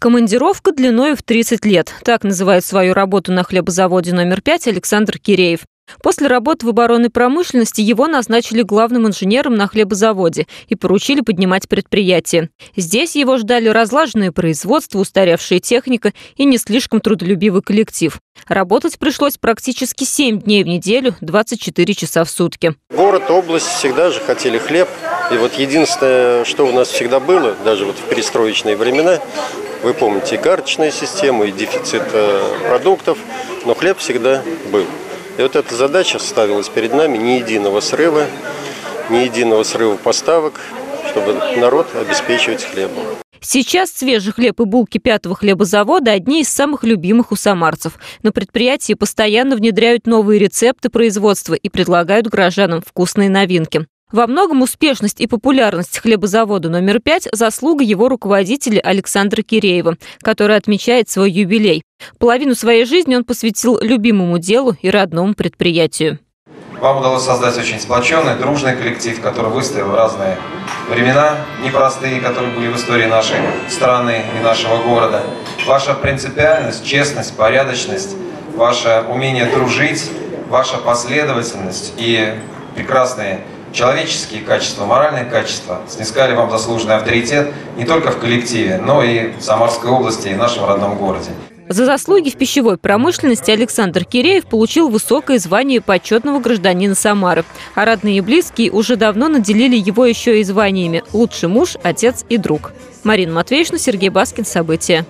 Командировка длиной в 30 лет. Так называет свою работу на хлебозаводе номер 5 Александр Киреев. После работы в оборонной промышленности его назначили главным инженером на хлебозаводе и поручили поднимать предприятие. Здесь его ждали разлаженное производство, устаревшая техника и не слишком трудолюбивый коллектив. Работать пришлось практически 7 дней в неделю, 24 часа в сутки. Город, область всегда же хотели хлеб. И вот единственное, что у нас всегда было, даже вот в перестроечные времена, вы помните и карточная система, и дефицит э, продуктов, но хлеб всегда был. И вот эта задача ставилась перед нами, ни единого срыва, ни единого срыва поставок, чтобы народ обеспечивать хлебом. Сейчас свежий хлеб и булки пятого хлебозавода – одни из самых любимых у самарцев. На предприятии постоянно внедряют новые рецепты производства и предлагают горожанам вкусные новинки. Во многом успешность и популярность хлебозавода номер пять – заслуга его руководителя Александра Киреева, который отмечает свой юбилей. Половину своей жизни он посвятил любимому делу и родному предприятию. Вам удалось создать очень сплоченный, дружный коллектив, который выстоял в разные времена непростые, которые были в истории нашей страны и нашего города. Ваша принципиальность, честность, порядочность, ваше умение дружить, ваша последовательность и прекрасные человеческие качества, моральные качества снискали вам заслуженный авторитет не только в коллективе, но и в Самарской области и в нашем родном городе. За заслуги в пищевой промышленности Александр Киреев получил высокое звание почетного гражданина Самары. А родные и близкие уже давно наделили его еще и званиями «Лучший муж», «Отец» и «Друг». Марина Матвеевна, Сергей Баскин. События.